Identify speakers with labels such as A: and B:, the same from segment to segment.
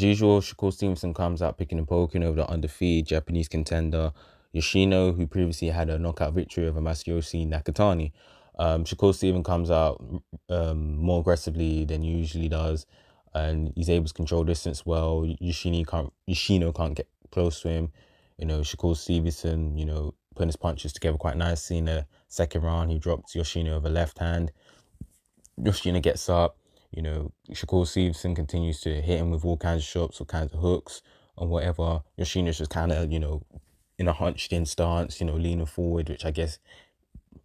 A: as usual, Shakur Stevenson comes out picking and poking over the undefeated Japanese contender Yoshino, who previously had a knockout victory over Masayoshi Nakatani. Um, Shakur Stevenson comes out um, more aggressively than he usually does, and he's able to control distance well. Yoshino can't, Yoshino can't get close to him. You know, Shakur Stevenson, you know, putting his punches together quite nicely in the second round. He drops Yoshino with a left hand. Yoshino gets up. You know, Shakur Stevenson continues to hit him with all kinds of shots, all kinds of hooks, and whatever. Yoshino's just kind of, you know, in a hunched in stance, you know, leaning forward, which I guess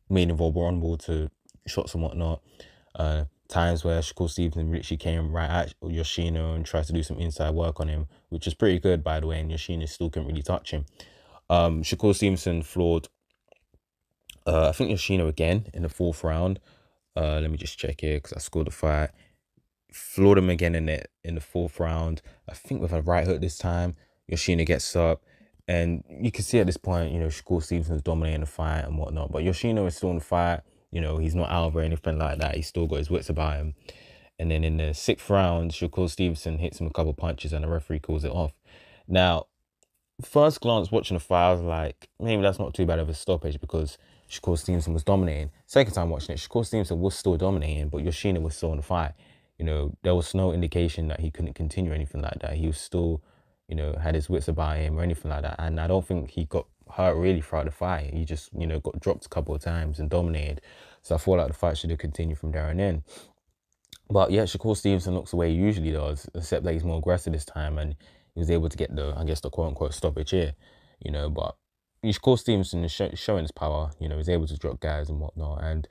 A: made him vulnerable to shots and whatnot. Uh, times where Shakur Stevenson literally came right at Yoshino and tried to do some inside work on him, which is pretty good, by the way, and Yoshino still couldn't really touch him. Um, Shakur Stevenson floored, uh, I think Yoshino again in the fourth round. Uh, let me just check here because I scored the fight. Floored him again in it in the fourth round. I think with a right hook this time. Yoshino gets up. And you can see at this point, you know, Shakur Stevenson's dominating the fight and whatnot. But Yoshino is still in the fight. You know, he's not out of or anything like that. He's still got his wits about him. And then in the sixth round, Shakur Stevenson hits him a couple punches and the referee calls it off. Now, first glance watching the fight, I was like, maybe that's not too bad of a stoppage because Shakur Stevenson was dominating. Second time watching it, Shakur Stevenson was still dominating, but Yoshino was still in the fight. You know, there was no indication that he couldn't continue or anything like that. He was still you know, had his wits about him or anything like that. And I don't think he got hurt really throughout the fight. He just, you know, got dropped a couple of times and dominated. So I feel like the fight should have continued from there and then. But yeah, Shakur Stevenson looks the way he usually does, except that he's more aggressive this time and he was able to get the, I guess, the quote unquote stoppage here, you know. But Shakur Stevenson is showing his power, you know, he's able to drop guys and whatnot. And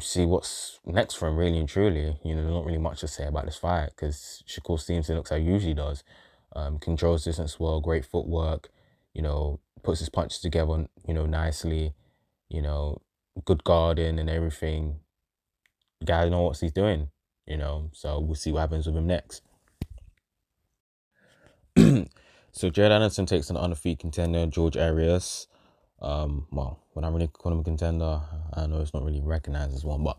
A: see what's next for him, really and truly. You know, not really much to say about this fight because Shakur Stevenson looks like he usually does um, controls distance well, great footwork, you know, puts his punches together, you know, nicely, you know, good guarding and everything. The guy knows what he's doing, you know, so we'll see what happens with him next. so Jared Anderson takes an undefeated contender, George Arias. Um, well, when I really call him a contender, I know it's not really recognized as one, but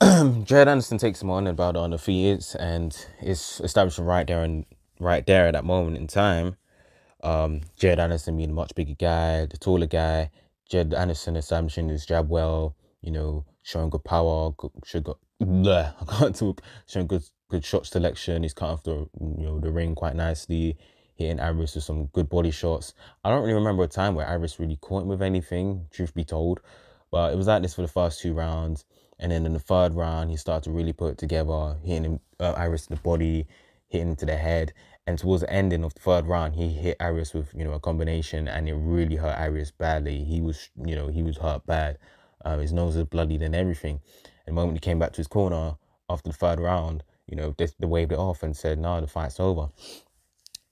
A: Jared Anderson takes him on about on the undefeated and is establishing right there and right there at that moment in time. Um, Jared Anderson being a much bigger guy, the taller guy. Jared Anderson establishing his jab well, you know, showing good power, good, good bleh, I can't talk, showing good good shot selection. He's cut off the you know the ring quite nicely, hitting Arias with some good body shots. I don't really remember a time where Arias really caught him with anything, truth be told. But it was like this for the first two rounds. And then in the third round, he started to really put it together, hitting him, uh, Arias in the body, hitting him to the head. And towards the ending of the third round, he hit Arias with, you know, a combination and it really hurt Arias badly. He was, you know, he was hurt bad. Uh, his nose was bloodied and everything. And the moment he came back to his corner after the third round, you know, they, they waved it off and said, no, the fight's over.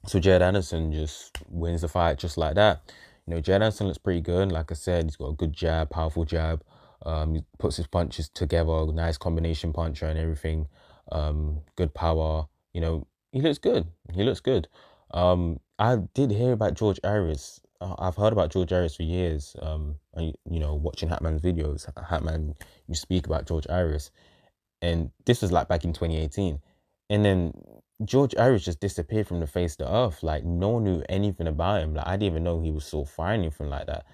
A: So Jared Anderson just wins the fight just like that. You know, Jared Anderson looks pretty good. Like I said, he's got a good jab, powerful jab. Um, he puts his punches together, nice combination puncher and everything. Um, good power. You know, he looks good. He looks good. Um, I did hear about George Arias. Uh, I've heard about George Arias for years. Um, and, you know, watching Hatman's videos, Hatman, you speak about George Arias, and this was like back in 2018, and then George Arias just disappeared from the face of the earth. Like no one knew anything about him. Like I didn't even know he was so far anything like that.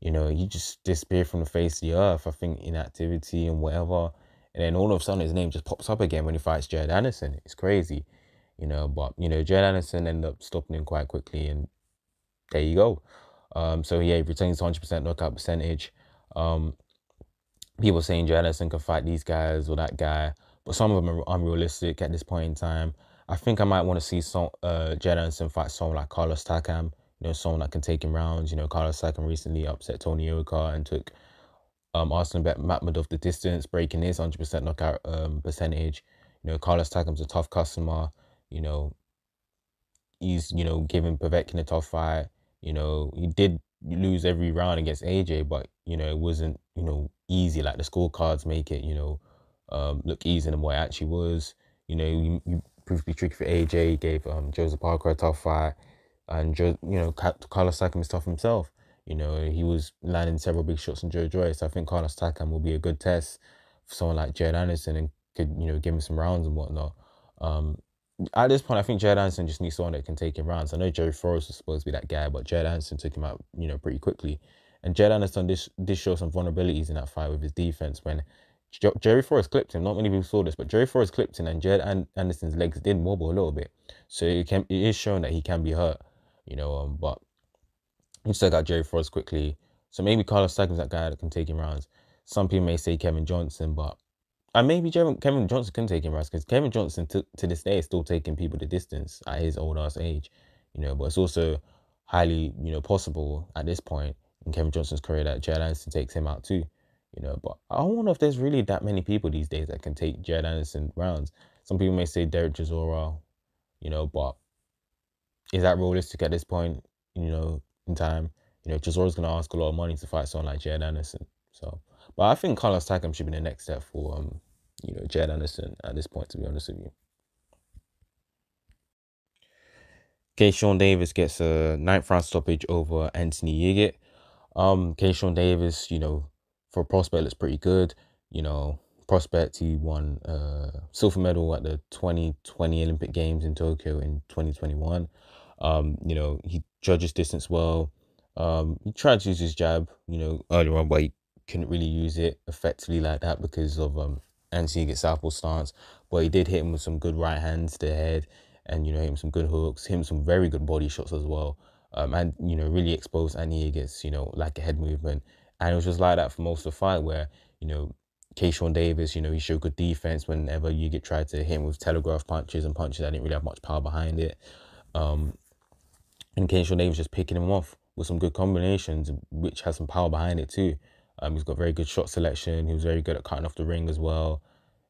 A: You know, he just disappeared from the face of the earth. I think inactivity and whatever. And then all of a sudden his name just pops up again when he fights Jared Anderson. It's crazy you know. But you know, Jared Anderson ended up stopping him quite quickly, and there you go. Um, so yeah, he retains 100% knockout percentage. Um, people saying Jared Anderson can fight these guys or that guy, but some of them are unrealistic at this point in time. I think I might want to see some uh, Jared Anderson fight someone like Carlos Takam, you know, someone that can take him rounds. You know, Carlos Takam recently upset Tony Yoka and took um, Arslanbek Makhmudov the distance, breaking his 100% knockout um, percentage. You know, Carlos Takam's a tough customer. You know, he's you know giving Povetkin a tough fight. You know, he did lose every round against AJ, but you know it wasn't you know easy like the scorecards make it you know um, look easier than what it actually was. You know, you, you proved to be tricky for AJ. He gave um, Joseph Parker a tough fight, and jo- you know Carlos Takam is tough himself. You know, he was landing several big shots on Joe Joyce. I think Carlos Takam will be a good test for someone like Jared Anderson and could you know give him some rounds and whatnot. Um, at this point, I think Jared Anderson just needs someone that can take him rounds. I know Jerry Forrest was supposed to be that guy, but Jared Anderson took him out, you know, pretty quickly. And Jared Anderson did, did show some vulnerabilities in that fight with his defense when Jerry Forrest clipped him. Not many people saw this, but Jerry Forrest clipped him, and Jared Anderson's legs did wobble a little bit. So it can it is showing that he can be hurt, you know. Um, but he still got Jerry Forrest quickly. So maybe Carlos Takam's that guy that can take him rounds. Some people may say Kevin Johnson, but and maybe Kevin Johnson can take him rounds because Kevin Johnson to, to this day is still taking people the distance at his old ass age, you know. But it's also highly you know possible at this point in Kevin Johnson's career that Jared Anderson takes him out too you know. But I know if there's really that many people these days that can take Jared Anderson rounds. Some people may say Derek Chisora, you know, but is that realistic at this point, you know, in time? You know, Chisora's gonna ask a lot of money to fight someone like Jared Anderson. So, but I think Carlos Takam should be the next step for um, you know, Jared Anderson at this point. To be honest with you. Okay, Keyshawn Davis gets a ninth round stoppage over Anthony Yigit. Um, Keyshawn Davis, you know, for prospect looks pretty good. You know, prospect he won uh silver medal at the 2020 Olympic Games in Tokyo in 2021. Um, you know, he judges distance well. Um, he tried to use his jab, you know, earlier on, but he couldn't really use it effectively like that because of um Anthony Yigit's southpaw stance. But he did hit him with some good right hands to the head and you know, hit him some good hooks, hit him some very good body shots as well. Um, and you know, really exposed Anthony Yigit's, you know, like a head movement and it was just like that for most of the fight where, you know, Keyshawn Davis, you know, he showed good defense whenever Yigit tried to hit him with telegraph punches and punches that didn't really have much power behind it. Um, and Keyshawn Davis just picking him off with some good combinations, which has some power behind it too. Um, he's got very good shot selection. He was very good at cutting off the ring as well.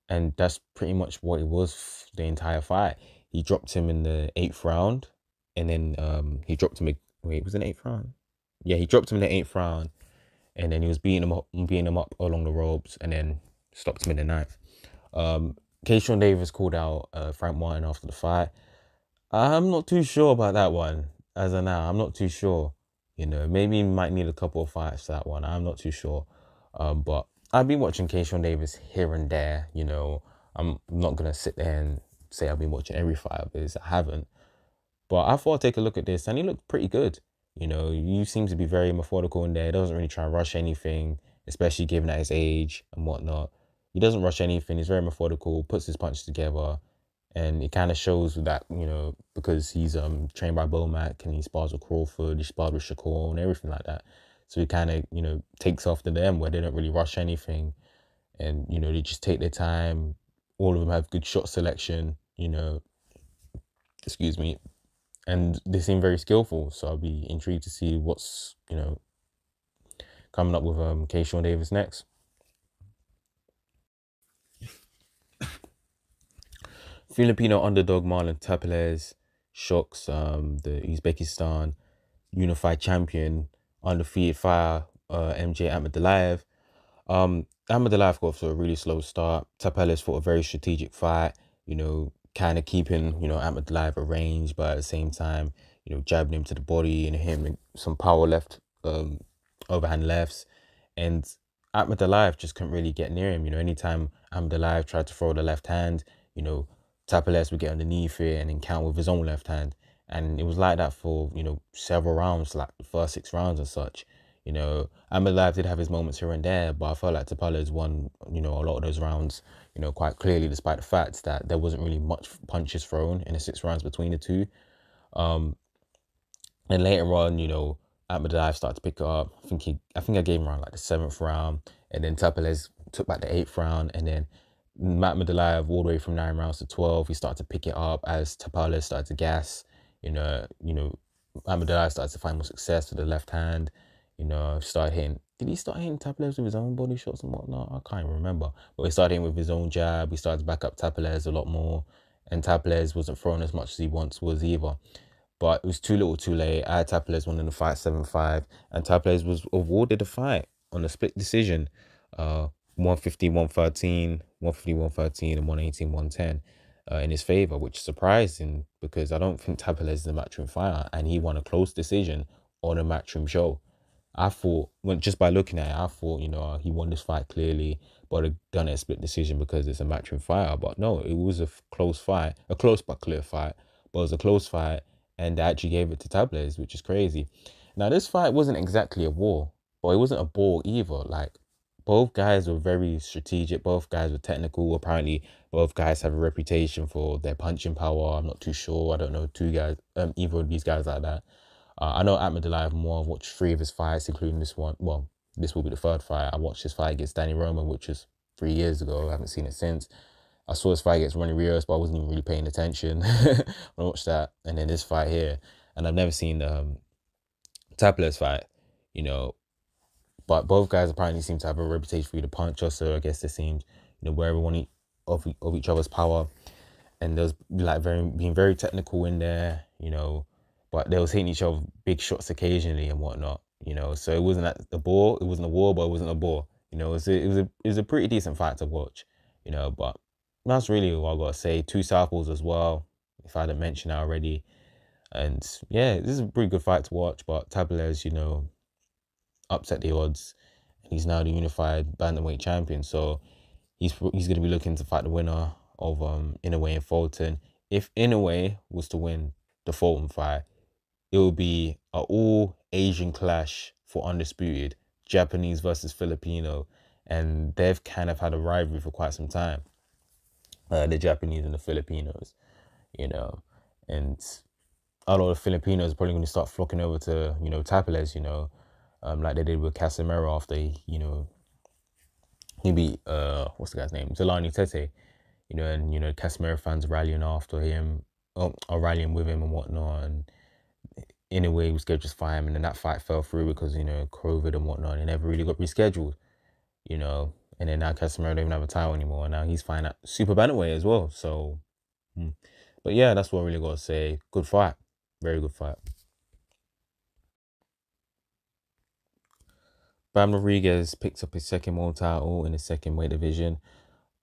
A: And that's pretty much what it was the entire fight. He dropped him in the eighth round, and then um, he dropped him. Wait, was it an eighth round? Yeah, he dropped him in the eighth round, and then he was beating him up, beating him up along the ropes, and then stopped him in the ninth. Um, Davis called out uh, Frank Martin after the fight. I'm not too sure about that one. As of now, I'm not too sure. You know, maybe might need a couple of fights for that one. I'm not too sure. Um, but I've been watching Keyshawn Davis here and there. You know, I'm not gonna sit there and say I've been watching every fight of his. I haven't. But I thought I'd take a look at this, and he looked pretty good. You know, you seem to be very methodical in there. He doesn't really try and rush anything, especially given at his age and whatnot. He doesn't rush anything. He's very methodical, puts his punches together, and it kind of shows that you know because he's um trained by Bomac and he spars with Crawford, he spars with Shakur and everything like that. So he kind of you know takes off to them where they don't really rush anything, and you know they just take their time. All of them have good shot selection. You know, excuse me, and they seem very skillful. So I'll be intrigued to see what's you know coming up with um Keyshawn Davis next. Filipino underdog Marlon Tapales shocks um the Uzbekistan unified champion undefeated fire uh, MJ Akhmadaliev. Um, Akhmadaliev got off to a really slow start. Tapales fought a very strategic fight. You know, kind of keeping, you know, Akhmadaliev at range, but at the same time, you know, jabbing him to the body and him some power left, um, overhand lefts. And Akhmadaliev just couldn't really get near him. You know, anytime Akhmadaliev tried to throw the left hand, you know, Tapales would get underneath it and then count with his own left hand. And it was like that for, you know, several rounds, like the first six rounds and such. You know, Akhmadaliev did have his moments here and there, but I felt like Tapales won, you know, a lot of those rounds, you know, quite clearly, despite the fact that there wasn't really much punches thrown in the six rounds between the two. Um, and later on, you know, Akhmadaliev started to pick up. I think he, I think I gave him around like the seventh round, and then Tapales took back the eighth round, and then Akhmadaliev all the way from nine rounds to twelve. He started to pick it up as Tapales started to gas. You know, you know, Akhmadaliev started to find more success with the left hand you know, started hitting. Did he start hitting Tapales with his own body shots and whatnot? I can't remember. But he started hitting with his own jab. He started to back up Tapales a lot more. And Tapales wasn't throwing as much as he once was either. But it was too little too late. I had Tapales winning the fight 7 5. And Tapales was awarded the fight on a split decision. Uh, 150, 113, 150, 113, and 118, 110 uh, in his favor, which is surprising because I don't think Tapales is a matchroom fighter. And he won a close decision on a matchroom show. I thought, when just by looking at it, I thought, you know, he won this fight clearly, but had done a split decision because it's a matchroom fight. But no, it was a close fight, a close but clear fight. But it was a close fight, and they actually gave it to Tapales, which is crazy. Now, this fight wasn't exactly a war, but it wasn't a ball either. Like, both guys were very strategic. Both guys were technical. Apparently, both guys have a reputation for their punching power. I'm not too sure. I don't know two guys, um, either of these guys like that. Uh, I know Akhmadaliev more. I've watched three of his fights, including this one. Well, this will be the third fight. I watched his fight against Danny Roman, which was three years ago. I haven't seen it since. I saw his fight against Ronnie Rios, but I wasn't even really paying attention when I watched that. And then this fight here, and I've never seen um, Tapales fight, you know. But both guys apparently seem to have a reputation for you to punch us, so I guess they seemed, you know, where everyone of of each other's power, and there's like very being very technical in there, you know but they was hitting each other big shots occasionally and whatnot. You know, so it wasn't at the ball. It wasn't a war, but it wasn't a ball. You know, it was a, it was a it was a pretty decent fight to watch. You know, but that's really what I gotta say. Two southpaws as well, if I hadn't mentioned that already. And yeah, this is a pretty good fight to watch. But Tapales, you know, upset the odds, and he's now the unified bantamweight champion. So he's he's gonna be looking to fight the winner of um Inoue and Fulton. If Inoue was to win the Fulton fight, it will be an all Asian clash for undisputed, Japanese versus Filipino, and they've kind of had a rivalry for quite some time. Uh, the Japanese and the Filipinos, you know, and a lot of Filipinos are probably going to start flocking over to you know Tapales, you know, um, like they did with Casimero after you know he beat uh what's the guy's name Zolani Tete, you know, and you know Casimero fans rallying after him, oh, or rallying with him and whatnot, and in a way, was scheduled to fight him, and then that fight fell through because you know COVID and whatnot. And never really got rescheduled, you know. And then now Casimero don't even have a title anymore, and now he's fighting at super bantamweight as well. So, hmm. but yeah, that's what I really got to say. Good fight, very good fight. Bam Rodriguez picked up his second world title in the second weight division,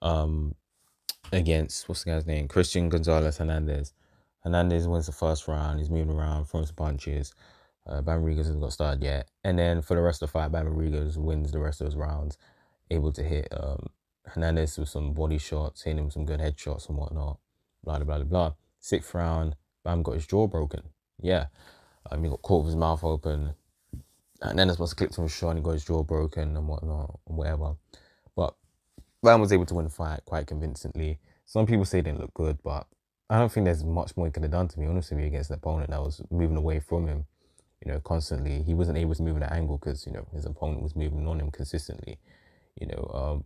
A: um, against what's the guy's name, Christian Gonzalez Hernandez. Hernandez wins the first round. He's moving around, throwing some punches. Uh, Bam hasn't got started yet. And then for the rest of the fight, Bam Rodriguez wins the rest of those rounds, able to hit um, Hernandez with some body shots, hitting him with some good headshots and whatnot. Blah, blah, blah, blah. Sixth round, Bam got his jaw broken. Yeah. Um, he got caught with his mouth open. And then must have clipped him a shot and he got his jaw broken and whatnot, and whatever. But Bam was able to win the fight quite convincingly. Some people say he didn't look good, but I don't think there's much more he could have done to me, honestly, against an opponent that was moving away from him, you know, constantly. He wasn't able to move in that angle because, you know, his opponent was moving on him consistently, you know. Um,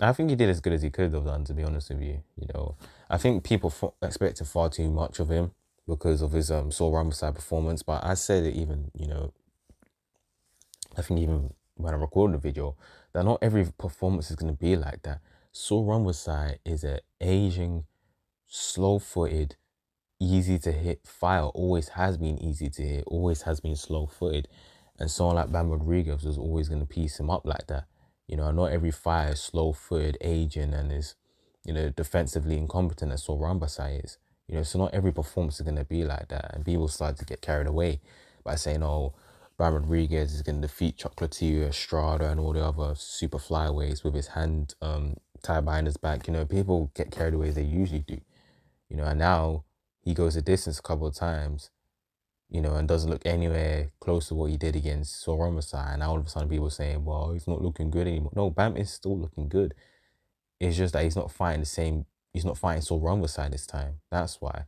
A: I think he did as good as he could have done, to be honest with you. You know, I think people f- expected far too much of him because of his um Saul performance. But I said it even, you know, I think even when I recorded the video, that not every performance is going to be like that. Sor Rungvisai is an Asian slow footed, easy to hit fire always has been easy to hit, always has been slow footed. And someone like Bam Rodriguez was always going to piece him up like that. You know, not every fire is slow footed, aging, and is, you know, defensively incompetent as Sor Rungvisai is. You know, so not every performance is going to be like that. And people start to get carried away by saying, oh, Bam Rodriguez is going to defeat Chocolatito, Estrada, and all the other super flyweights with his hand um, tied behind his back. You know, people get carried away as they usually do you know, and now he goes a distance a couple of times, you know, and doesn't look anywhere close to what he did against Soromasa. And now all of a sudden people are saying, well, he's not looking good anymore. No, Bam is still looking good. It's just that he's not fighting the same, he's not fighting Soromasa this time. That's why.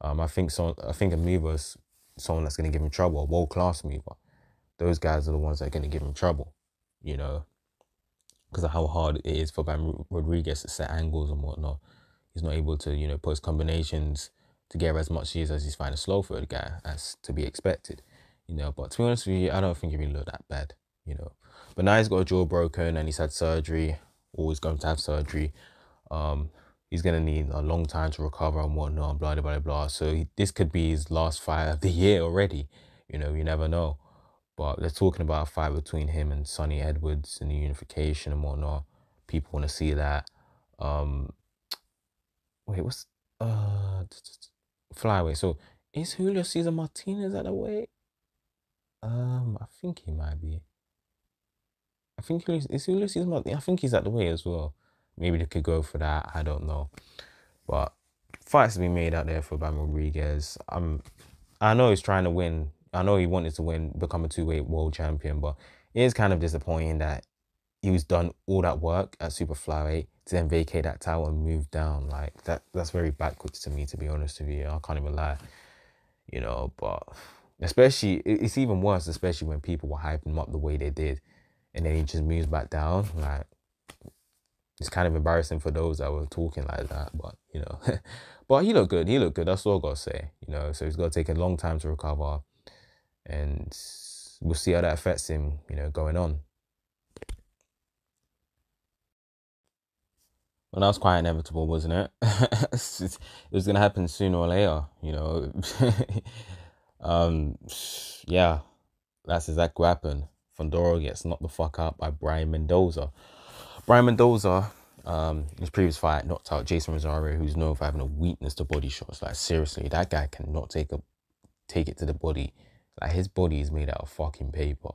A: Um, I think so. I think a mover's someone that's going to give him trouble, a world class mover. Those guys are the ones that are going to give him trouble, you know, because of how hard it is for Bam Rodriguez to set angles and whatnot he's not able to, you know, post combinations together as much as he's finding a slow footed guy as to be expected. You know, but to be honest with you, I don't think he really looked that bad, you know. But now he's got a jaw broken and he's had surgery, always going to have surgery. Um, he's gonna need a long time to recover and whatnot, blah blah blah blah. So he, this could be his last fight of the year already. You know, you never know. But they're talking about a fight between him and Sunny Edwards and the unification and whatnot. People want to see that. Um, wait, what's uh flyweight? So is Julio Cesar Martinez at the weight? Um, I think he might be. I think Ulysses, is Ulysses I think he's at the way as well. Maybe they could go for that. I don't know. But fights to be made out there for Bam Rodriguez. Um, I know he's trying to win. I know he wanted to win, become a two weight world champion, but it is kind of disappointing that he was done all that work at super flyweight to then vacate that tower and move down. Like that, that's very backwards to me, to be honest with you. I can't even lie, you know. But especially, it's even worse, especially when people were hyping him up the way they did, and then he just moves back down. Like it's kind of embarrassing for those that were talking like that, but you know, but he looked good. He looked good. That's all I gotta say. You know, so he's to take a long time to recover, and we'll see how that affects him. You know, going on. Well, that was quite inevitable, wasn't it? it was gonna happen sooner or later. You know, um, yeah, that's exactly what happened. Fundora gets knocked the fuck out by Brian Mendoza. Brian Mendoza, um, in his previous fight, knocked out Jeison Rosario, who's known for having a weakness to body shots. Like seriously, that guy cannot take a take it to the body. Like his body is made out of fucking paper,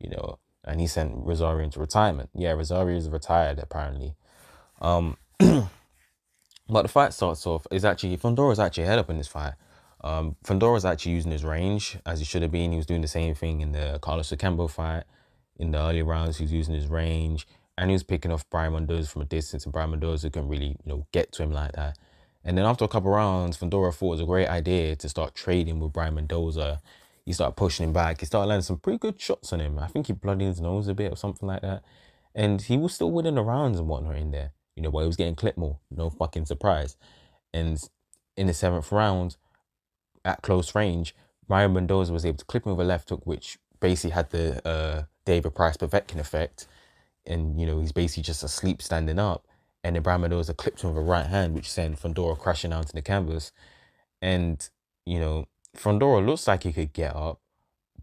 A: you know. And he sent Rosario into retirement. Yeah, Rosario is retired apparently. Um, but the fight starts off is actually Fundora is actually ahead up in this fight. Um, is actually using his range as he should have been. He was doing the same thing in the Carlos Ocampo fight. In the early rounds, he was using his range and he was picking off Brian Mendoza from a distance, and Brian Mendoza couldn't really, you know, get to him like that. And then after a couple rounds, Fundora thought it was a great idea to start trading with Brian Mendoza. He started pushing him back. He started landing some pretty good shots on him. I think he bloodied his nose a bit or something like that. And he was still winning the rounds and whatnot in there. You know, but he was getting clipped more. No fucking surprise. And in the seventh round, at close range, Brian Mendoza was able to clip him with a left hook, which basically had the uh, David Price Povetkin effect and you know he's basically just asleep standing up. And then Brian Mendoza clipped him with a right hand, which sent Fundora crashing onto the canvas. And you know, Fundora looks like he could get up,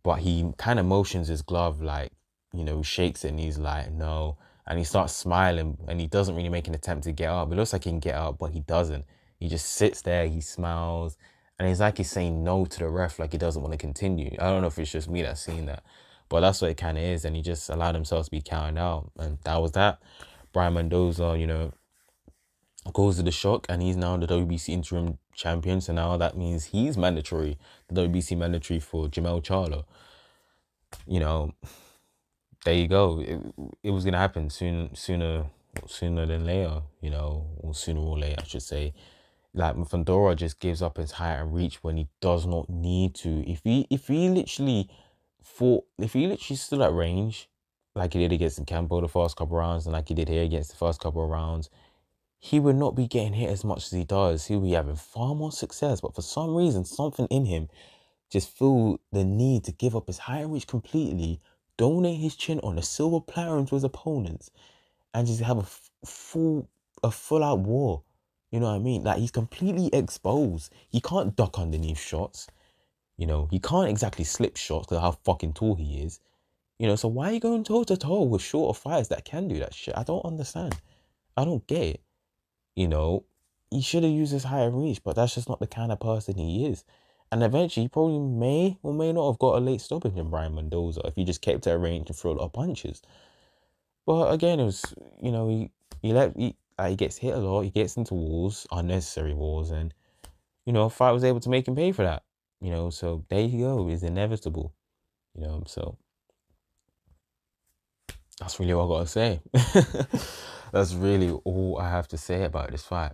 A: but he kind of motions his glove like, you know, shakes it and he's like, no. And he starts smiling and he doesn't really make an attempt to get up. It looks like he can get up, but he doesn't. He just sits there, he smiles, and he's like he's saying no to the ref, like he doesn't want to continue. I don't know if it's just me that's seeing that. But that's what it kind of is. And he just allowed himself to be counted out. And that was that. Brian Mendoza, you know, goes to the shock and he's now the WBC interim champion. So now that means he's mandatory, the WBC mandatory for Jermell Charlo. You know, there you go. It, it was gonna happen soon, sooner, sooner than later. You know, or sooner or later, I should say. Like Fundora just gives up his height and reach when he does not need to. If he, if he literally for if he literally stood at range, like he did against Campbell the first couple rounds, and like he did here against the first couple rounds, he would not be getting hit as much as he does. He would be having far more success. But for some reason, something in him just feel the need to give up his high reach completely, donate his chin on a silver platter to his opponents, and just have a f- full a full out war. You know what I mean? Like he's completely exposed. He can't duck underneath shots. You know, he can't exactly slip shots because how fucking tall he is. You know, so why are you going toe to toe with shorter fighters that can do that shit? I don't understand. I don't get it. You know, he should have used his higher reach, but that's just not the kind of person he is. And eventually, he probably may or may not have got a late stoppage in Brian Mendoza if he just kept at range and threw a lot of punches. But again, it was, you know, he, he let, he, he gets hit a lot, he gets into walls, unnecessary walls, and, you know, fight was able to make him pay for that. You know, so there you go. It's inevitable. You know, so that's really all I gotta say. that's really all I have to say about this fight.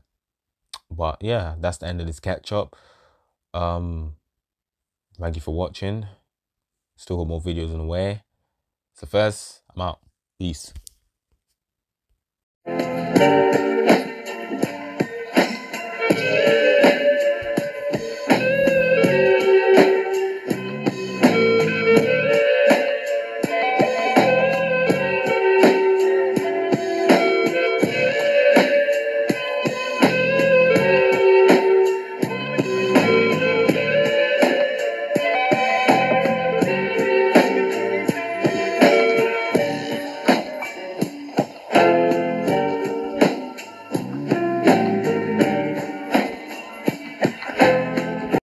A: But yeah, that's the end of this catch up. Um, thank you for watching. Still got more videos on the way. So first, I'm out. Peace.